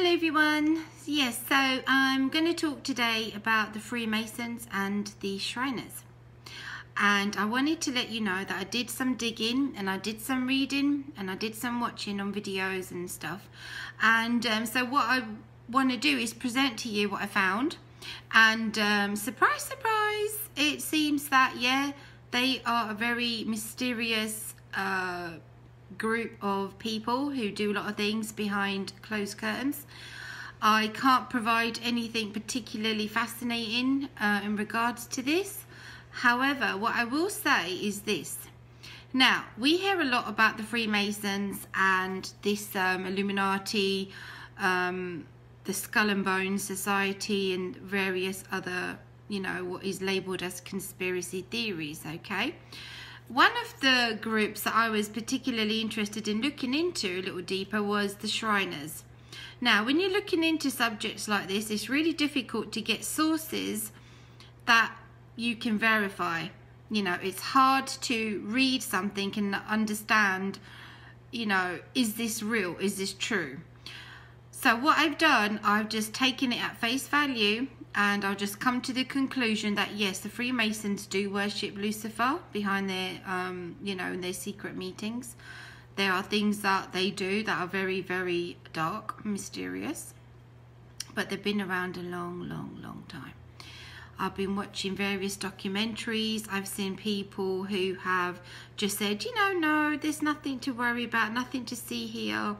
Hello everyone. Yes, so I'm going to talk today about the Freemasons and the Shriners. And I wanted to let you know that I did some digging and I did some reading and I did some watching on videos and stuff. And um, so what I want to do is present to you what I found. And um, surprise, surprise, it seems that, yeah, they are a very mysterious uh, group of people who do a lot of things behind closed curtains. I can't provide anything particularly fascinating uh, in regards to this. However, what I will say is this. Now, we hear a lot about the Freemasons and this um, Illuminati, um, the Skull and Bones Society, and various other, you know, what is labeled as conspiracy theories, okay? One of the groups that I was particularly interested in looking into a little deeper was the Shriners. Now, when you're looking into subjects like this, it's really difficult to get sources that you can verify. You know, it's hard to read something and understand, you know, is this real? Is this true? So what I've done, I've just taken it at face value and I'll just come to the conclusion that yes, the Freemasons do worship Lucifer behind their, um, you know, in their secret meetings. There are things that they do that are very, very dark, mysterious, but they've been around a long, long, long time. I've been watching various documentaries. I've seen people who have just said, you know, no, there's nothing to worry about, nothing to see here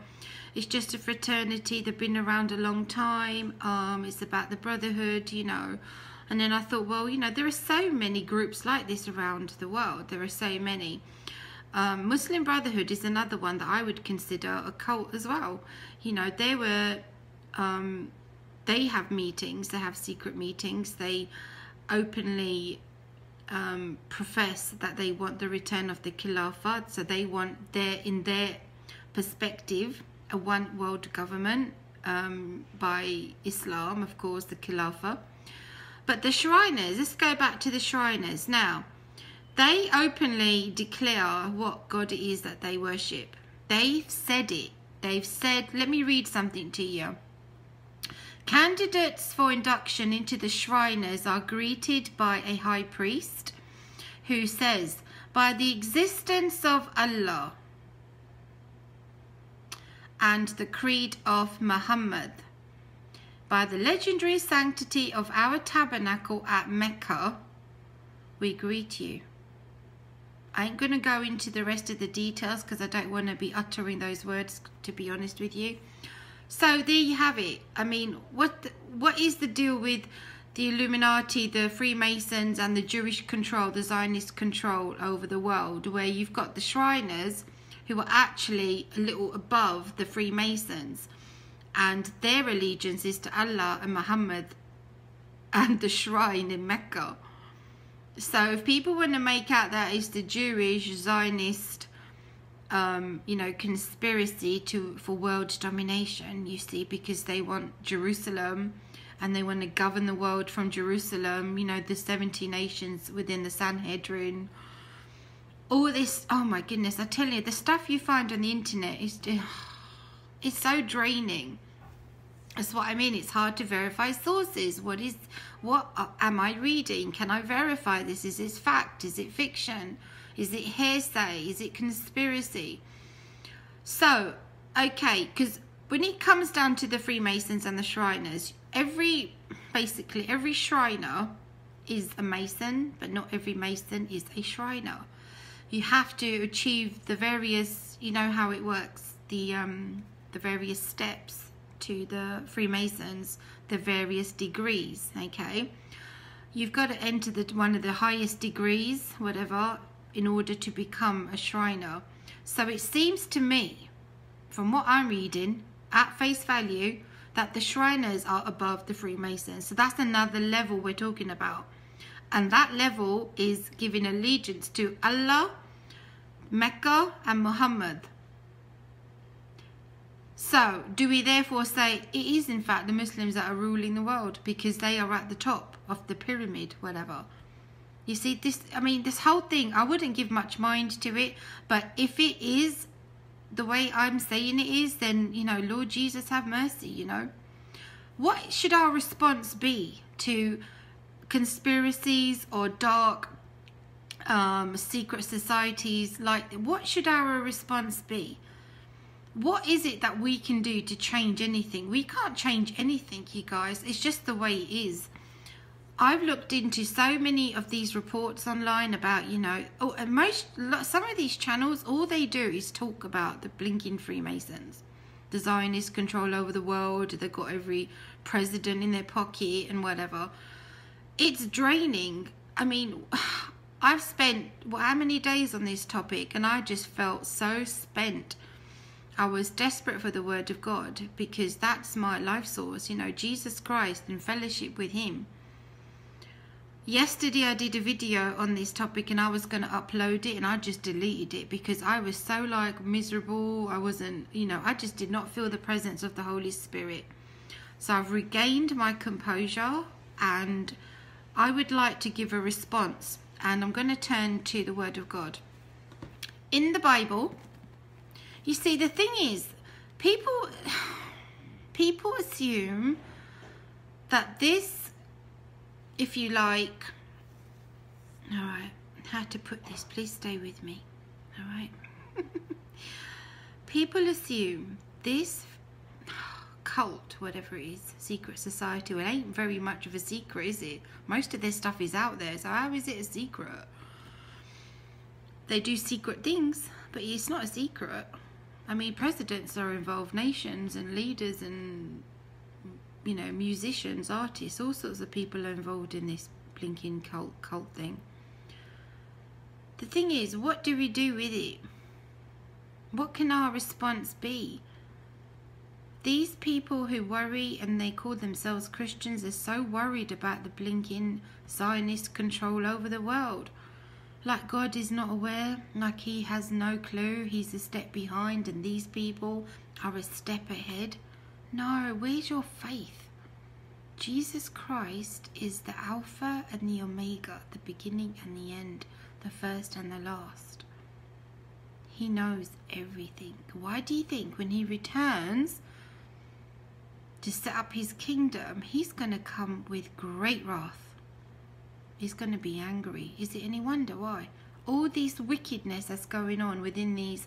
it's just a fraternity. They've been around a long time. Um, it's about the brotherhood, you know. And then I thought, well, you know, there are so many groups like this around the world. There are so many. Um, Muslim Brotherhood is another one that I would consider a cult as well. You know, they were, um, they have meetings, they have secret meetings, they openly um, profess that they want the return of the Khilafat, so they want their, in their perspective, a one world government um, by Islam, of course, the Khilafah. But the Shriners, let's go back to the Shriners. Now, they openly declare what God it is that they worship. They've said it. They've said, let me read something to you. Candidates for induction into the Shriners are greeted by a high priest who says, By the existence of Allah, and the creed of Muhammad. By the legendary sanctity of our tabernacle at Mecca, we greet you. I ain't going to go into the rest of the details because I don't want to be uttering those words, to be honest with you. So there you have it. I mean, what the, what is the deal with the Illuminati, the Freemasons, and the Jewish control, the Zionist control over the world, where you've got the Shriners who are actually a little above the Freemasons. And their allegiance is to Allah and Muhammad and the shrine in Mecca. So if people want to make out that it's the Jewish Zionist, um, you know, conspiracy to for world domination, you see, because they want Jerusalem and they want to govern the world from Jerusalem, you know, the 70 nations within the Sanhedrin, all this oh my goodness i tell you the stuff you find on the internet is it's so draining. That's what i mean it's hard to verify sources. What is what am i reading? Can i verify this? Is this fact? Is it fiction? Is it hearsay? Is it conspiracy? So okay because when it comes down to the freemasons and the shriners every basically every shriner is a mason but not every mason is a shriner you have to achieve the various, you know how it works, the, um, the various steps to the Freemasons, the various degrees, okay? You've got to enter the, one of the highest degrees, whatever, in order to become a Shriner. So it seems to me, from what I'm reading, at face value, that the Shriners are above the Freemasons. So that's another level we're talking about. And that level is giving allegiance to Allah, Mecca, and Muhammad. So, do we therefore say it is in fact the Muslims that are ruling the world because they are at the top of the pyramid, whatever? You see, this, I mean, this whole thing, I wouldn't give much mind to it, but if it is the way I'm saying it is, then, you know, Lord Jesus, have mercy, you know. What should our response be to conspiracies or dark um, secret societies? Like, what should our response be? What is it that we can do to change anything? We can't change anything, you guys. It's just the way it is. I've looked into so many of these reports online about, you know, oh, and most some of these channels, all they do is talk about the blinking Freemasons, the Zionist control over the world. They've got every president in their pocket and whatever. It's draining. I mean, I've spent well, how many days on this topic, and I just felt so spent. I was desperate for the Word of God because that's my life source. You know, Jesus Christ and fellowship with Him yesterday I did a video on this topic and I was going to upload it and I just deleted it because I was so like miserable I wasn't you know I just did not feel the presence of the Holy Spirit so I've regained my composure and I would like to give a response and I'm going to turn to the Word of God in the Bible you see the thing is people people assume that this if you like, all right, how to put this, please stay with me, all right? People assume this cult, whatever it is, secret society, well, it ain't very much of a secret, is it? Most of their stuff is out there, so how is it a secret? They do secret things, but it's not a secret. I mean, presidents are involved, nations and leaders and you know, musicians, artists, all sorts of people are involved in this blinking cult cult thing. The thing is, what do we do with it? What can our response be? These people who worry and they call themselves Christians are so worried about the blinking Zionist control over the world. Like God is not aware, like He has no clue, He's a step behind, and these people are a step ahead. No, where's your faith? Jesus Christ is the Alpha and the Omega, the beginning and the end, the first and the last. He knows everything. Why do you think when he returns to set up his kingdom, he's going to come with great wrath? He's going to be angry. Is it any wonder why? All this wickedness that's going on within these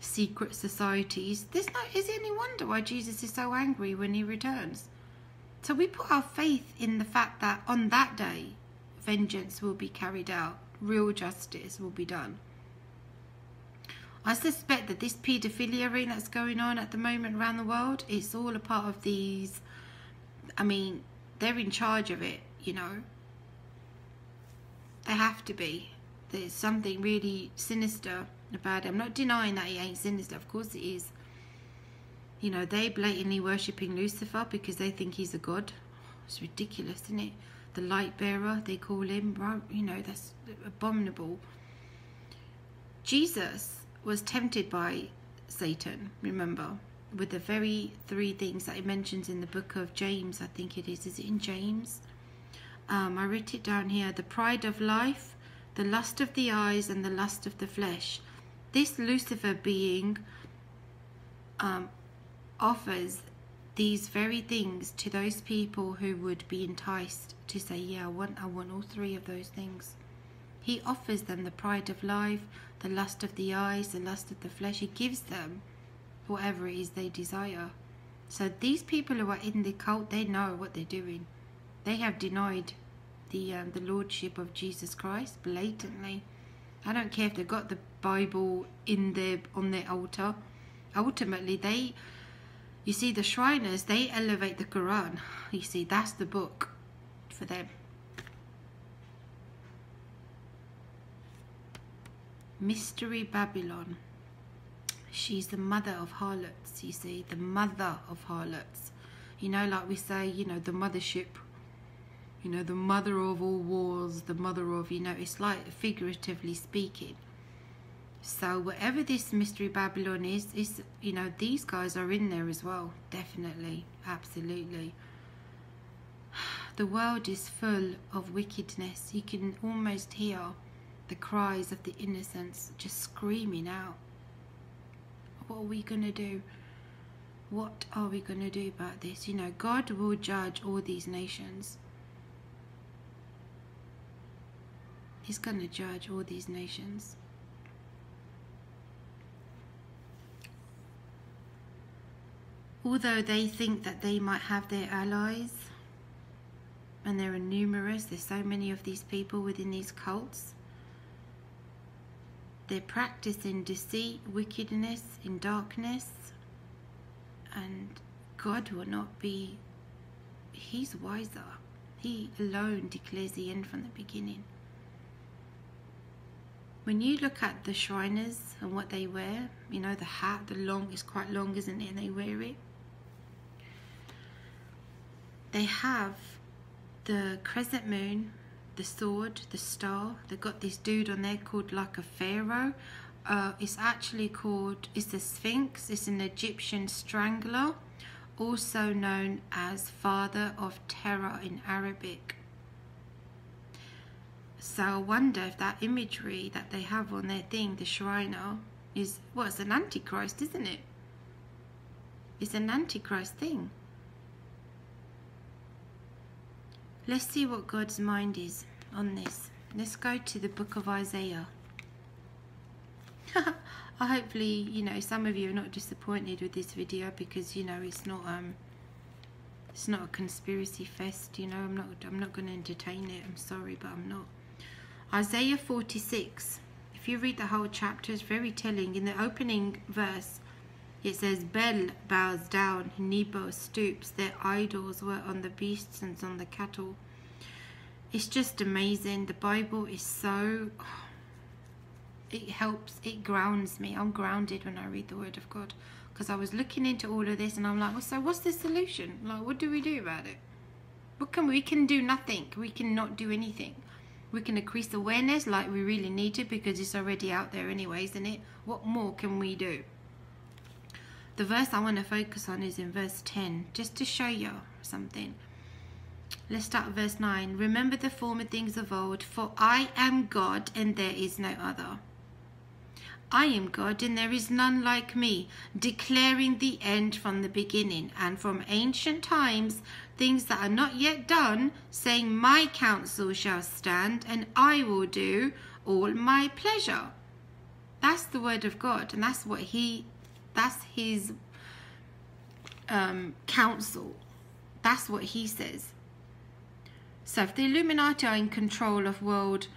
secret societies. There's no, is it any wonder why Jesus is so angry when he returns? So we put our faith in the fact that on that day, vengeance will be carried out, real justice will be done. I suspect that this paedophilia ring that's going on at the moment around the world, it's all a part of these. I mean, they're in charge of it, you know. They have to be. There's something really sinister about it. I'm not denying that he ain't sinister. Of course it is. You know, they blatantly worshipping Lucifer because they think he's a god. It's ridiculous, isn't it? The light bearer, they call him. You know, that's abominable. Jesus was tempted by Satan, remember, with the very three things that he mentions in the book of James, I think it is. Is it in James? Um, I wrote it down here. The pride of life, the lust of the eyes, and the lust of the flesh this Lucifer being um, offers these very things to those people who would be enticed to say, yeah, I want, I want all three of those things. He offers them the pride of life, the lust of the eyes, the lust of the flesh. He gives them whatever it is they desire. So these people who are in the cult, they know what they're doing. They have denied the um, the lordship of Jesus Christ blatantly. I don't care if they've got the Bible in their on their altar. Ultimately, they, you see, the Shriners they elevate the Quran. You see, that's the book for them. Mystery Babylon. She's the mother of harlots, you see, the mother of harlots. You know, like we say, you know, the mothership you know, the mother of all wars, the mother of, you know, it's like figuratively speaking. So whatever this mystery Babylon is, is you know, these guys are in there as well. Definitely. Absolutely. The world is full of wickedness. You can almost hear the cries of the innocents just screaming out. what are we going to do? What are we going to do about this? You know, God will judge all these nations. He's going to judge all these nations. Although they think that they might have their allies, and there are numerous, there's so many of these people within these cults, they're practicing deceit, wickedness, in darkness, and God will not be, He's wiser. He alone declares the end from the beginning. When you look at the Shriners and what they wear, you know, the hat, the long, is quite long, isn't it? And they wear it. They have the crescent moon, the sword, the star. They've got this dude on there called like a pharaoh. Uh, it's actually called, it's the Sphinx. It's an Egyptian strangler, also known as Father of Terror in Arabic. So I wonder if that imagery that they have on their thing, the Shriner, is, well, it's an Antichrist, isn't it? It's an Antichrist thing. Let's see what God's mind is on this. Let's go to the book of Isaiah. hopefully, you know, some of you are not disappointed with this video because, you know, it's not um it's not a conspiracy fest, you know. I'm not I'm not going to entertain it. I'm sorry, but I'm not. Isaiah 46. If you read the whole chapter, it's very telling. In the opening verse, it says, Bel bows down, Nebo stoops, their idols were on the beasts and on the cattle. It's just amazing. The Bible is so, it helps, it grounds me. I'm grounded when I read the Word of God. Because I was looking into all of this and I'm like, well, so what's the solution? Like, what do we do about it? What can we, can do nothing. We cannot do anything. We can increase awareness like we really need to because it's already out there anyways, isn't it? What more can we do? The verse I want to focus on is in verse 10, just to show you something. Let's start verse 9. Remember the former things of old, for I am God and there is no other. I am God and there is none like me, declaring the end from the beginning and from ancient times things that are not yet done, saying, My counsel shall stand and I will do all my pleasure. That's the word of God and that's what he that's his um, counsel. That's what he says. So if the Illuminati are in control of world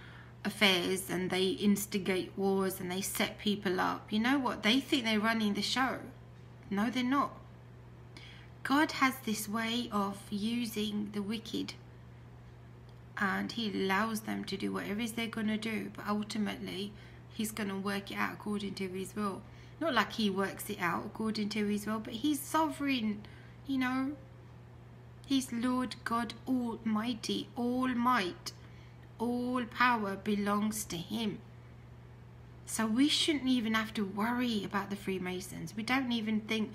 affairs and they instigate wars and they set people up, you know what? They think they're running the show. No, they're not. God has this way of using the wicked and he allows them to do whatever is they're going to do, but ultimately he's going to work it out according to his will. Not like he works it out according to his will, but he's sovereign, you know. He's Lord God Almighty, all might, all power belongs to him. So we shouldn't even have to worry about the Freemasons. We don't even think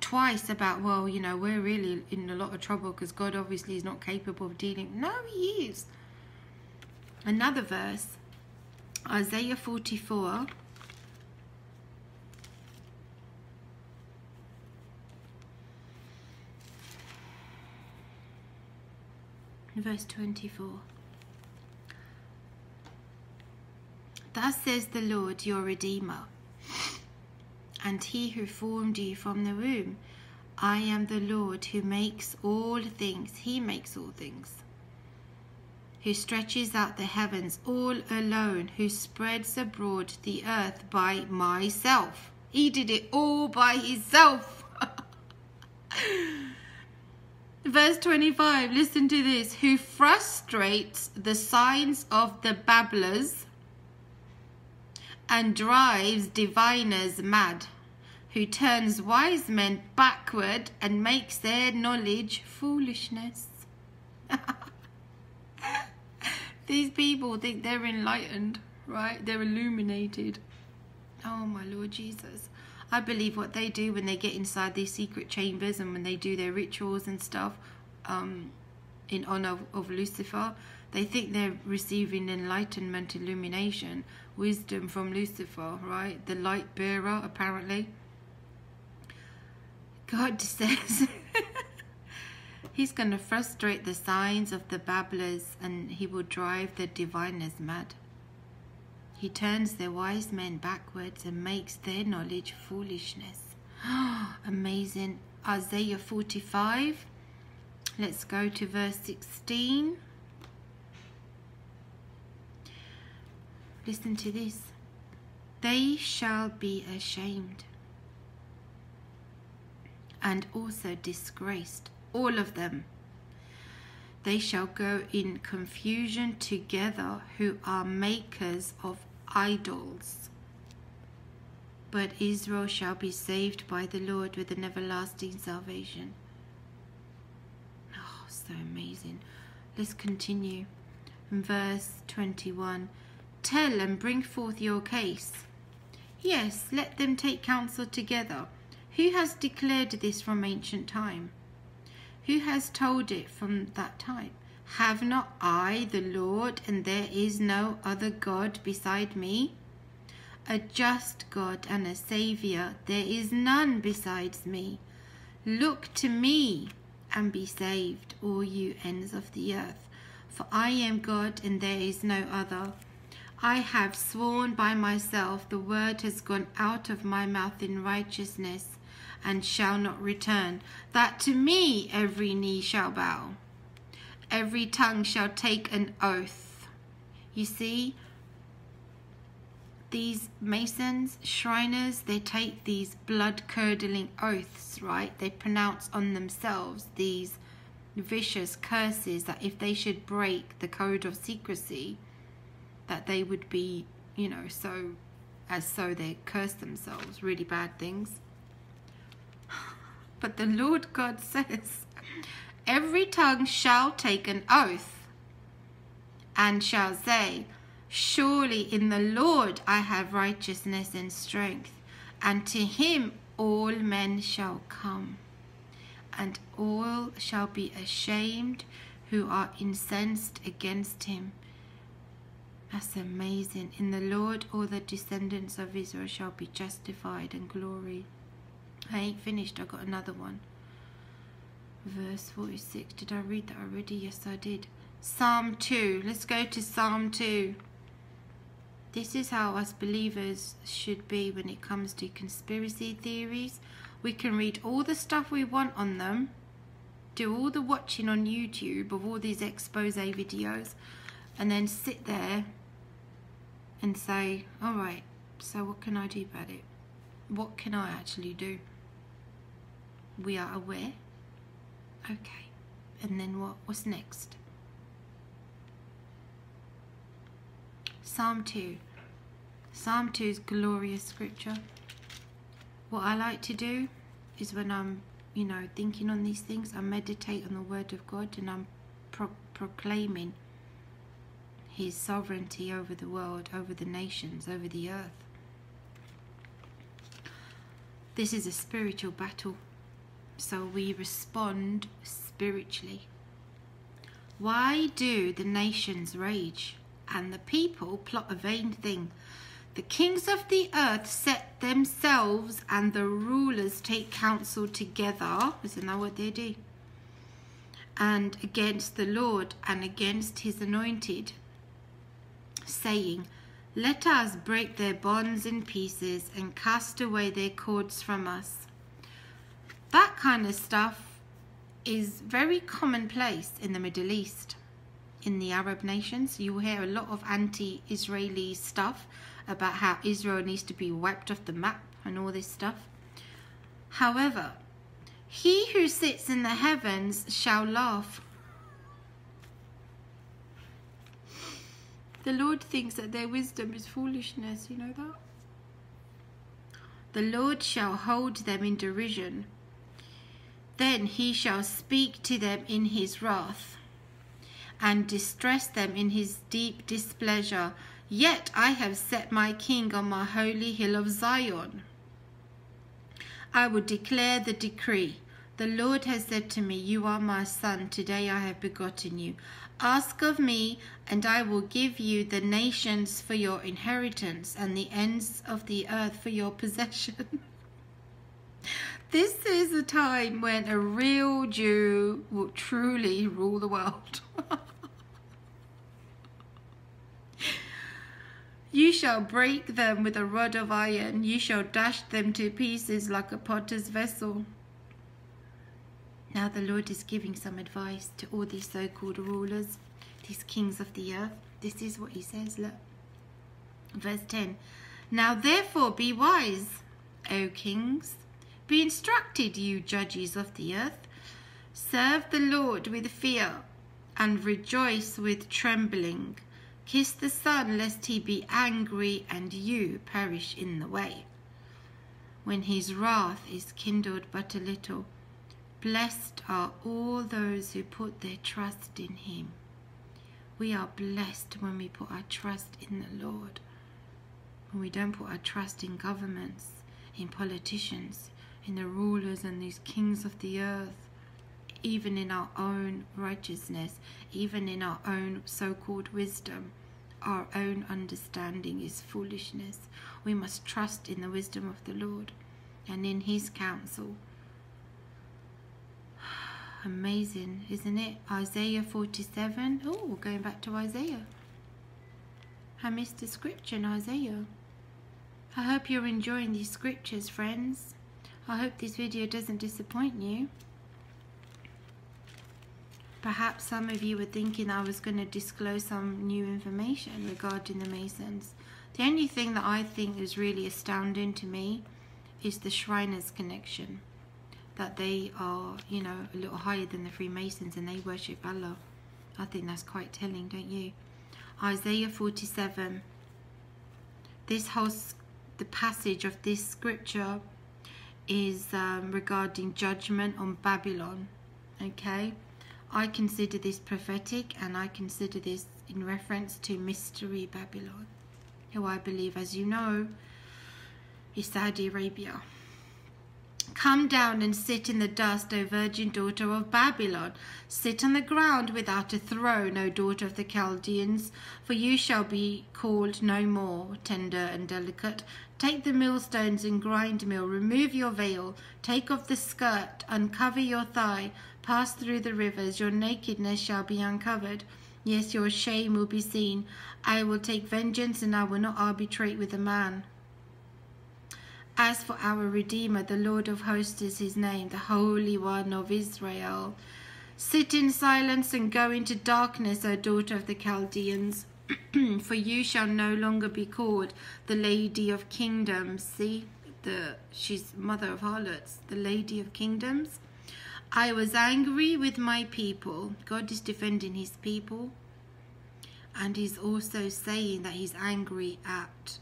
twice about, well, you know, we're really in a lot of trouble because God obviously is not capable of dealing. No, he is. Another verse, Isaiah 44. Verse 24. Thus says the Lord your Redeemer, and he who formed you from the womb. I am the Lord who makes all things, he makes all things. Who stretches out the heavens all alone, who spreads abroad the earth by myself. He did it all by himself. Verse 25, listen to this. Who frustrates the signs of the babblers and drives diviners mad. Who turns wise men backward and makes their knowledge foolishness. These people think they're enlightened, right? They're illuminated. Oh, my Lord Jesus. I believe what they do when they get inside these secret chambers and when they do their rituals and stuff um, in honor of, of Lucifer, they think they're receiving enlightenment, illumination, wisdom from Lucifer, right? The light bearer, apparently. God says He's going to frustrate the signs of the babblers and he will drive the diviners mad. He turns their wise men backwards and makes their knowledge foolishness. Amazing. Isaiah 45. Let's go to verse 16. Listen to this. They shall be ashamed and also disgraced, all of them. They shall go in confusion together who are makers of idols. But Israel shall be saved by the Lord with an everlasting salvation. Oh, so amazing. Let's continue. In verse 21 Tell and bring forth your case. Yes, let them take counsel together. Who has declared this from ancient time? Who has told it from that time? Have not I the Lord, and there is no other God beside me? A just God and a Saviour, there is none besides me. Look to me and be saved, all you ends of the earth, for I am God and there is no other. I have sworn by myself, the word has gone out of my mouth in righteousness and shall not return, that to me every knee shall bow, every tongue shall take an oath. You see, these masons, Shriners, they take these blood curdling oaths, right? They pronounce on themselves these vicious curses that if they should break the code of secrecy, that they would be, you know, so as so they curse themselves, really bad things. But the Lord God says, Every tongue shall take an oath and shall say, Surely in the Lord I have righteousness and strength, and to him all men shall come, and all shall be ashamed who are incensed against him. That's amazing. In the Lord all the descendants of Israel shall be justified and glory. I ain't finished, I got another one. Verse 46. Did I read that already? Yes, I did. Psalm 2. Let's go to Psalm 2. This is how us believers should be when it comes to conspiracy theories. We can read all the stuff we want on them, do all the watching on YouTube of all these expose videos, and then sit there and say, all right, so what can I do about it? What can I actually do? we are aware. Okay, and then what was next? Psalm 2. Psalm 2 is glorious scripture. What I like to do is when I'm, you know, thinking on these things, I meditate on the Word of God and I'm pro proclaiming His sovereignty over the world, over the nations, over the earth. This is a spiritual battle so we respond spiritually. Why do the nations rage and the people plot a vain thing? The kings of the earth set themselves and the rulers take counsel together. Isn't that what they do? And against the Lord and against his anointed, saying, Let us break their bonds in pieces and cast away their cords from us that kind of stuff is very commonplace in the Middle East, in the Arab nations. You hear a lot of anti-Israeli stuff about how Israel needs to be wiped off the map and all this stuff. However, he who sits in the heavens shall laugh. The Lord thinks that their wisdom is foolishness, you know that? The Lord shall hold them in derision then he shall speak to them in his wrath, and distress them in his deep displeasure. Yet I have set my king on my holy hill of Zion. I will declare the decree. The Lord has said to me, You are my son, today I have begotten you. Ask of me, and I will give you the nations for your inheritance, and the ends of the earth for your possession. This is a time when a real Jew will truly rule the world. You shall break them with a rod of iron, you shall dash them to pieces like a potter's vessel. Now the Lord is giving some advice to all these so-called rulers, these kings of the earth. This is what he says, look. Verse 10. Now therefore be wise, O kings. Be instructed, you judges of the earth. Serve the Lord with fear and rejoice with trembling. Kiss the Son, lest he be angry and you perish in the way. When his wrath is kindled but a little, blessed are all those who put their trust in him. We are blessed when we put our trust in the Lord. When we don't put our trust in governments, in politicians, in the rulers and these kings of the earth, even in our own righteousness, even in our own so called wisdom. Our own understanding is foolishness. We must trust in the wisdom of the Lord and in His counsel. Amazing, isn't it? Isaiah 47. Oh, going back to Isaiah. I missed the scripture in Isaiah. I hope you're enjoying these scriptures, friends. I hope this video doesn't disappoint you. Perhaps some of you were thinking I was going to disclose some new information regarding the Masons. The only thing that I think is really astounding to me is the Shriners connection. That they are, you know, a little higher than the Freemasons and they worship Allah. I think that's quite telling, don't you? Isaiah 47. This whole, the passage of this scripture is um, regarding judgment on Babylon. Okay? I consider this prophetic and I consider this in reference to Mystery Babylon, who I believe, as you know, is Saudi Arabia. Come down and sit in the dust, O virgin daughter of Babylon. Sit on the ground without a throne, O daughter of the Chaldeans, for you shall be called no more tender and delicate. Take the millstones and grind mill, remove your veil, take off the skirt, uncover your thigh, pass through the rivers, your nakedness shall be uncovered. Yes, your shame will be seen. I will take vengeance and I will not arbitrate with a man. As for our Redeemer, the Lord of hosts is his name, the Holy One of Israel. Sit in silence and go into darkness, O daughter of the Chaldeans, for you shall no longer be called the Lady of Kingdoms. See, the she's mother of harlots, the Lady of Kingdoms. I was angry with my people. God is defending his people. And he's also saying that he's angry at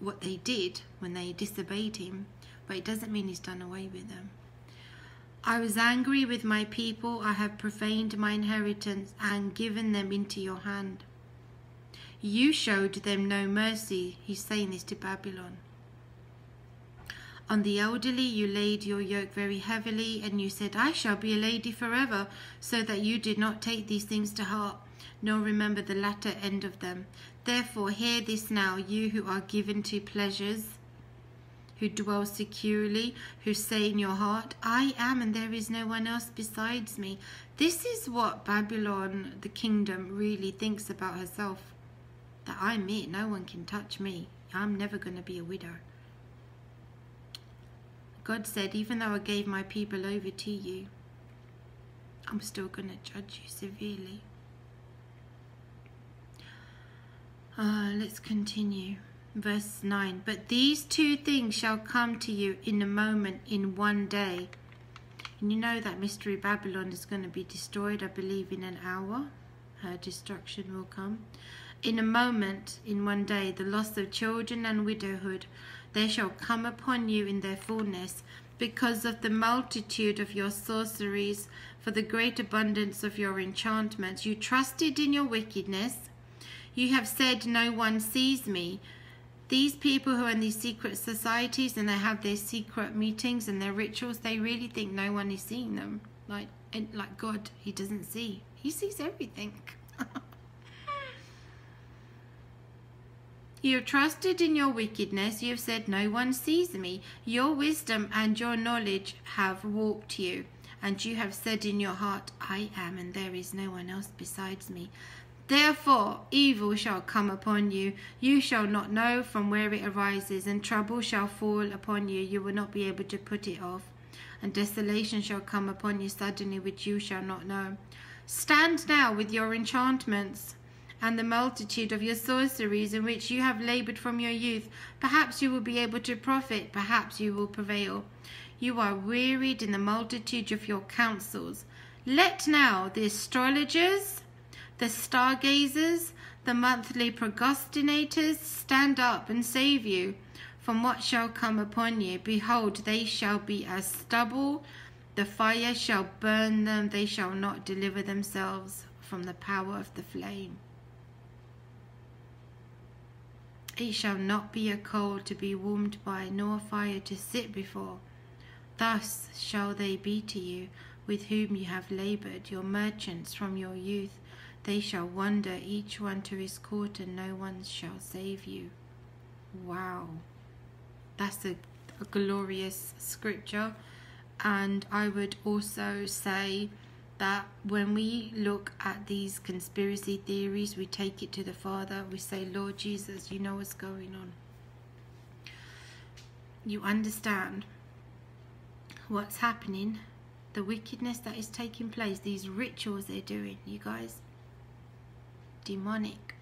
what they did when they disobeyed him. But it doesn't mean he's done away with them. I was angry with my people. I have profaned my inheritance and given them into your hand. You showed them no mercy. He's saying this to Babylon. On the elderly you laid your yoke very heavily, and you said, I shall be a lady forever, so that you did not take these things to heart, nor remember the latter end of them. Therefore, hear this now, you who are given to pleasures, who dwell securely, who say in your heart, I am, and there is no one else besides me. This is what Babylon, the kingdom, really thinks about herself that I'm it, no one can touch me. I'm never going to be a widow. God said, even though I gave my people over to you, I'm still going to judge you severely. Uh, let's continue. Verse 9. But these two things shall come to you in a moment, in one day. And you know that Mystery Babylon is going to be destroyed, I believe, in an hour. Her destruction will come. In a moment, in one day, the loss of children and widowhood, they shall come upon you in their fullness, because of the multitude of your sorceries, for the great abundance of your enchantments. You trusted in your wickedness. You have said, No one sees me. These people who are in these secret societies and they have their secret meetings and their rituals, they really think no one is seeing them. Like, like God, He doesn't see. He sees everything. You have trusted in your wickedness. You have said, No one sees me. Your wisdom and your knowledge have walked you. And you have said in your heart, I am, and there is no one else besides me. Therefore, evil shall come upon you. You shall not know from where it arises, and trouble shall fall upon you. You will not be able to put it off. And desolation shall come upon you suddenly, which you shall not know. Stand now with your enchantments and the multitude of your sorceries in which you have labored from your youth. Perhaps you will be able to profit, perhaps you will prevail. You are wearied in the multitude of your counsels. Let now the astrologers, the stargazers, the monthly procrastinators stand up and save you from what shall come upon you. Behold, they shall be as stubble. The fire shall burn them. They shall not deliver themselves from the power of the flame. It shall not be a coal to be warmed by, nor a fire to sit before. Thus shall they be to you, with whom you have labored, your merchants from your youth. They shall wander, each one to his court, and no one shall save you. Wow. That's a, a glorious scripture. And I would also say, that when we look at these conspiracy theories, we take it to the Father. We say, Lord Jesus, you know what's going on. You understand what's happening, the wickedness that is taking place, these rituals they're doing, you guys. Demonic.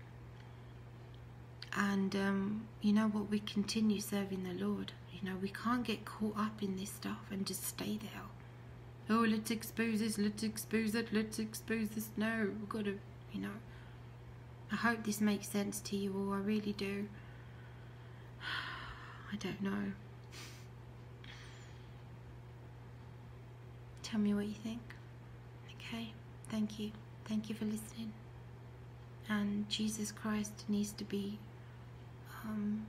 And um, you know what? We continue serving the Lord. You know, we can't get caught up in this stuff and just stay there oh, let's expose this, let's expose it, let's expose this. No, we've got to, you know. I hope this makes sense to you all, I really do. I don't know. Tell me what you think. Okay, thank you. Thank you for listening. And Jesus Christ needs to be um,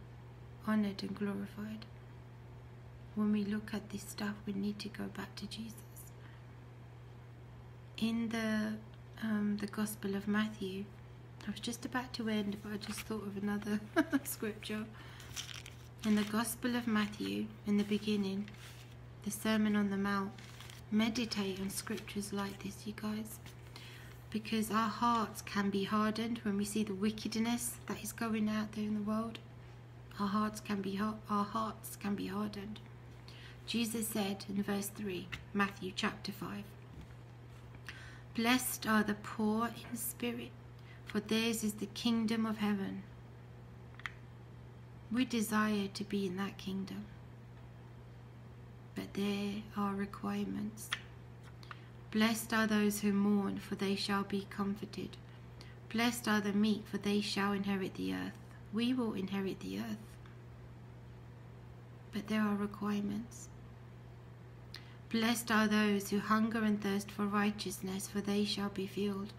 honored and glorified. When we look at this stuff, we need to go back to Jesus in the um, the Gospel of Matthew, I was just about to end, but I just thought of another scripture. In the Gospel of Matthew, in the beginning, the Sermon on the Mount, meditate on scriptures like this, you guys, because our hearts can be hardened when we see the wickedness that is going out there in the world. Our hearts can be our hearts can be hardened. Jesus said in verse 3, Matthew chapter 5. Blessed are the poor in spirit, for theirs is the kingdom of heaven. We desire to be in that kingdom, but there are requirements. Blessed are those who mourn, for they shall be comforted. Blessed are the meek, for they shall inherit the earth. We will inherit the earth. But there are requirements. Blessed are those who hunger and thirst for righteousness, for they shall be filled.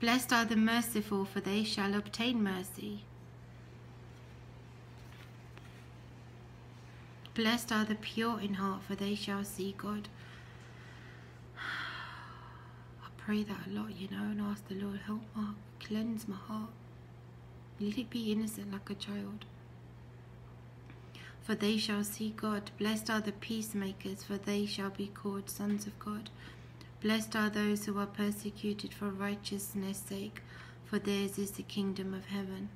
Blessed are the merciful, for they shall obtain mercy. Blessed are the pure in heart, for they shall see God. I pray that a lot, you know, and ask the Lord, help my, cleanse my heart. Let it be innocent like a child for they shall see God. Blessed are the peacemakers, for they shall be called sons of God. Blessed are those who are persecuted for righteousness' sake, for theirs is the kingdom of heaven.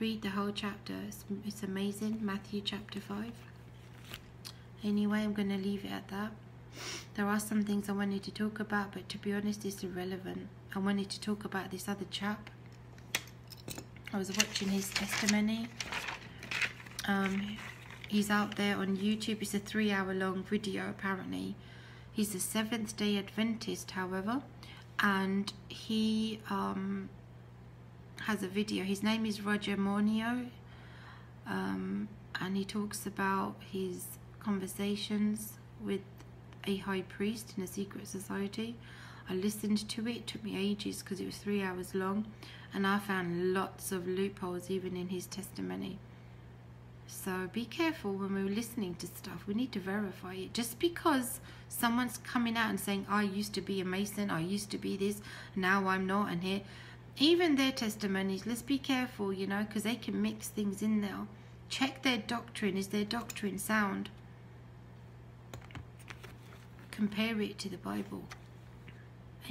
Read the whole chapter, it's, it's amazing. Matthew chapter 5. Anyway, I'm going to leave it at that. There are some things I wanted to talk about, but to be honest, it's irrelevant. I wanted to talk about this other chap I was watching his testimony. Um, he's out there on YouTube. It's a three hour long video apparently. He's a Seventh day Adventist, however, and he um, has a video. His name is Roger Morneau, um, and he talks about his conversations with a high priest in a secret society. I listened to it, it took me ages because it was three hours long and I found lots of loopholes even in his testimony. So be careful when we're listening to stuff. We need to verify it. Just because someone's coming out and saying, I used to be a Mason, I used to be this, now I'm not, and here, even their testimonies, let's be careful, you know, because they can mix things in there. Check their doctrine. Is their doctrine sound? Compare it to the Bible.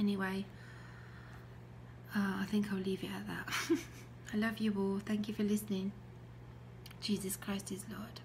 Anyway, uh, I think I'll leave it at that. I love you all. Thank you for listening. Jesus Christ is Lord.